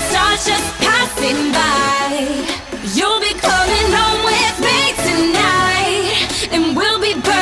stars just passing by. You'll be coming home with me tonight, and we'll be burning.